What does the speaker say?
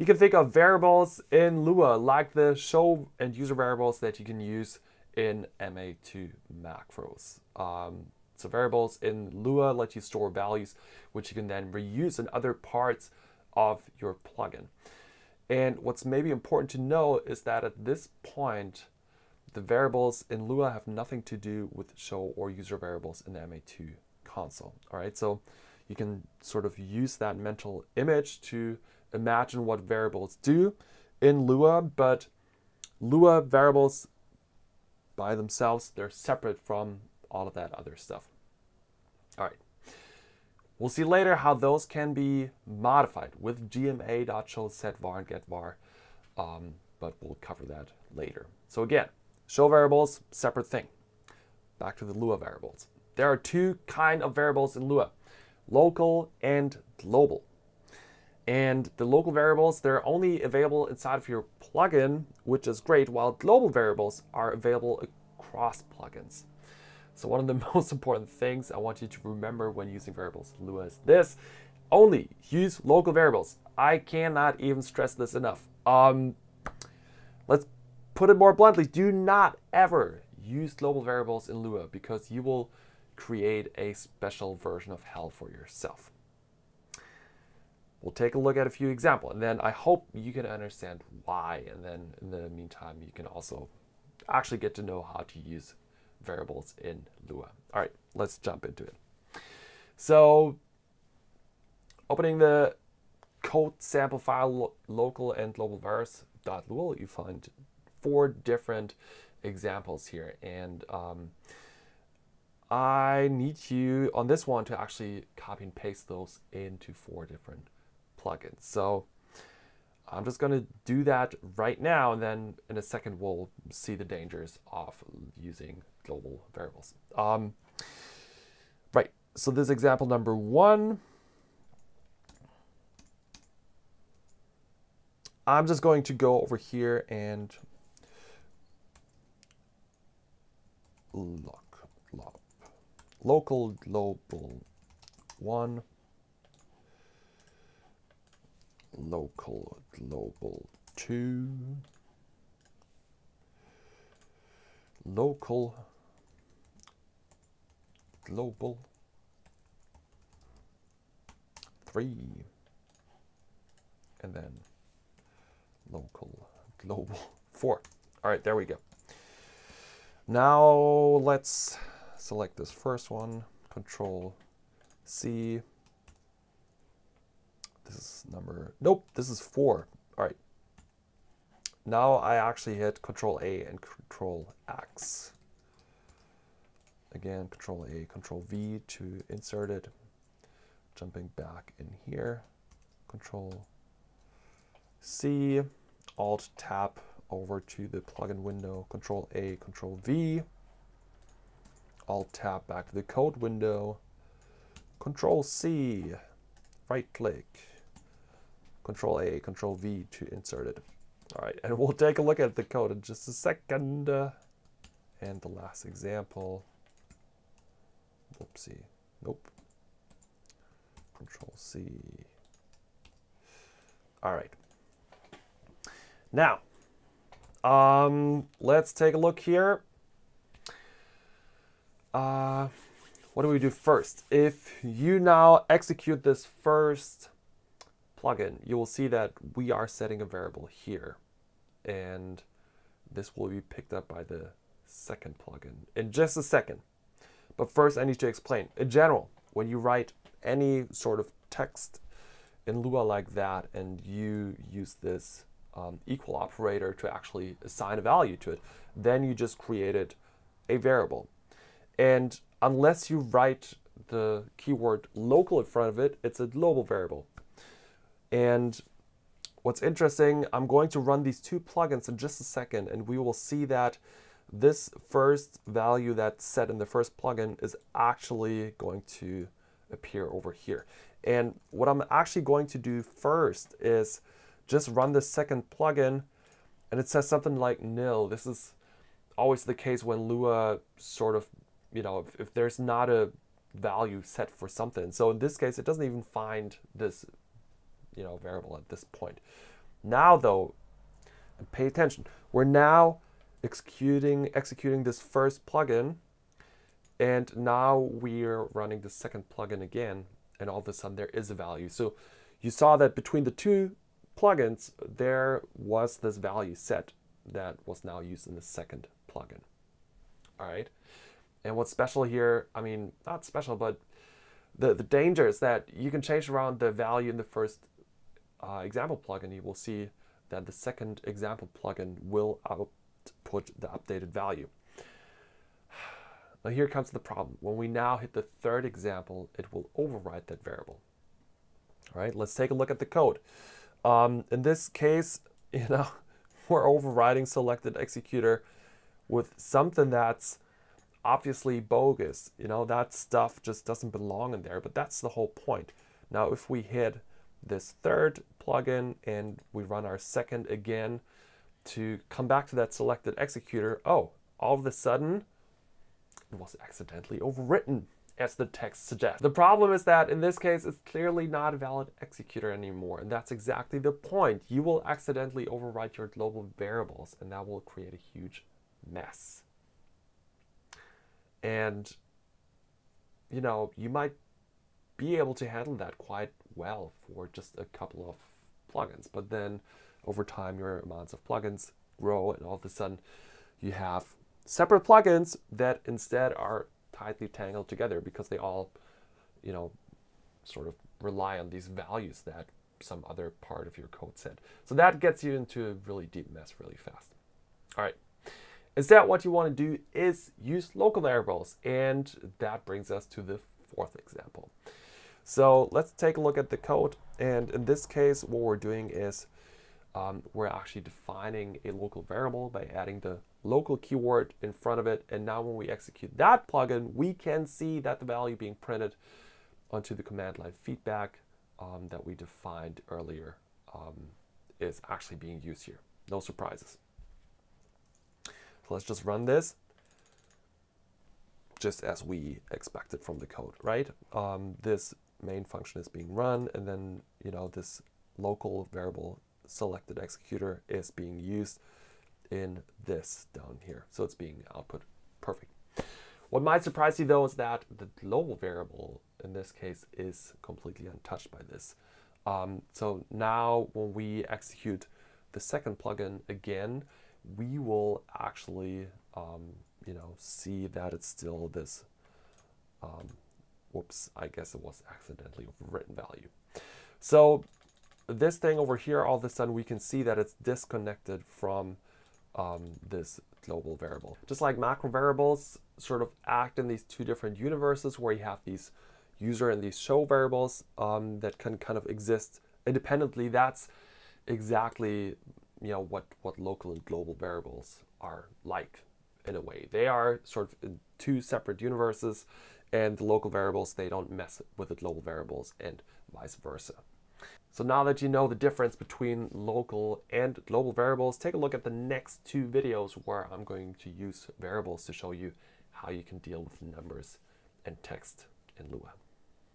You can think of variables in Lua like the show and user variables that you can use in MA2 macros. Um, so variables in Lua let you store values which you can then reuse in other parts of your plugin. And what's maybe important to know is that at this point, the variables in Lua have nothing to do with show or user variables in the MA2 console. All right, so you can sort of use that mental image to imagine what variables do in Lua, but Lua variables by themselves, they're separate from all of that other stuff. All right. We'll see later how those can be modified with gma.showSetVar and getVar, um, but we'll cover that later. So again, show variables, separate thing. Back to the Lua variables. There are two kind of variables in Lua, local and global. And the local variables, they're only available inside of your plugin, which is great, while global variables are available across plugins. So one of the most important things I want you to remember when using variables Lua is this. Only use local variables. I cannot even stress this enough. Um, let's put it more bluntly. Do not ever use global variables in Lua because you will create a special version of hell for yourself. We'll take a look at a few examples, and then I hope you can understand why. And then in the meantime, you can also actually get to know how to use variables in Lua. All right, let's jump into it. So opening the code sample file lo local and global vars.lua, you find four different examples here. And um, I need you on this one to actually copy and paste those into four different plugins. So I'm just going to do that right now, and then in a second we'll see the dangers of using global variables. Um, right, so this example number one, I'm just going to go over here and look local global one local global 2 local global 3 and then local global 4 all right there we go. Now let's select this first one control C this is number, nope, this is four. All right. Now I actually hit Control A and Control X. Again, Control A, Control V to insert it. Jumping back in here, Control C, Alt Tab over to the plugin window, Control A, Control V, Alt Tab back to the code window, Control C, right click, Control A, Control V to insert it. All right, and we'll take a look at the code in just a second. and the last example. Whoopsie. Nope. Control C. All right. Now, um, let's take a look here. Uh, what do we do first? If you now execute this first plugin, you will see that we are setting a variable here. And this will be picked up by the second plugin in just a second. But first I need to explain. In general, when you write any sort of text in Lua like that and you use this um, equal operator to actually assign a value to it, then you just created a variable. And unless you write the keyword local in front of it, it's a global variable. And what's interesting, I'm going to run these two plugins in just a second, and we will see that this first value that's set in the first plugin is actually going to appear over here. And what I'm actually going to do first is just run the second plugin, and it says something like nil. This is always the case when Lua sort of, you know, if, if there's not a value set for something. So in this case, it doesn't even find this you know variable at this point. Now though, pay attention. We're now executing executing this first plugin and now we're running the second plugin again and all of a sudden there is a value. So you saw that between the two plugins there was this value set that was now used in the second plugin. All right. And what's special here, I mean, not special, but the, the danger is that you can change around the value in the first uh, example plugin. You will see that the second example plugin will output the updated value. Now here comes the problem. When we now hit the third example, it will override that variable. All right, let's take a look at the code. Um, in this case, you know, we're overriding selected executor with something that's obviously bogus. You know, that stuff just doesn't belong in there, but that's the whole point. Now, if we hit this third plugin and we run our second again to come back to that selected executor, oh, all of a sudden, it was accidentally overwritten as the text suggests. The problem is that in this case, it's clearly not a valid executor anymore. And that's exactly the point. You will accidentally overwrite your global variables and that will create a huge mess. And, you know, you might be able to handle that quite well for just a couple of plugins. But then over time, your amounts of plugins grow and all of a sudden you have separate plugins that instead are tightly tangled together because they all, you know, sort of rely on these values that some other part of your code said. So that gets you into a really deep mess really fast. All right. Instead, what you want to do is use local variables. And that brings us to the fourth example. So let's take a look at the code. And in this case, what we're doing is um, we're actually defining a local variable by adding the local keyword in front of it. And now when we execute that plugin, we can see that the value being printed onto the command line feedback um, that we defined earlier um, is actually being used here. No surprises. So let's just run this just as we expected from the code, right? Um, this main function is being run and then, you know, this local variable selected executor is being used in this down here. So it's being output perfect. What might surprise you though is that the global variable in this case is completely untouched by this. Um, so now when we execute the second plugin again, we will actually, um, you know, see that it's still this, um, whoops, I guess it was accidentally overwritten value. So this thing over here, all of a sudden we can see that it's disconnected from um, this global variable. Just like macro variables sort of act in these two different universes where you have these user and these show variables um, that can kind of exist independently, that's exactly you know what, what local and global variables are like in a way. They are sort of in two separate universes and the local variables, they don't mess with the global variables and vice versa. So now that you know the difference between local and global variables, take a look at the next two videos where I'm going to use variables to show you how you can deal with numbers and text in Lua.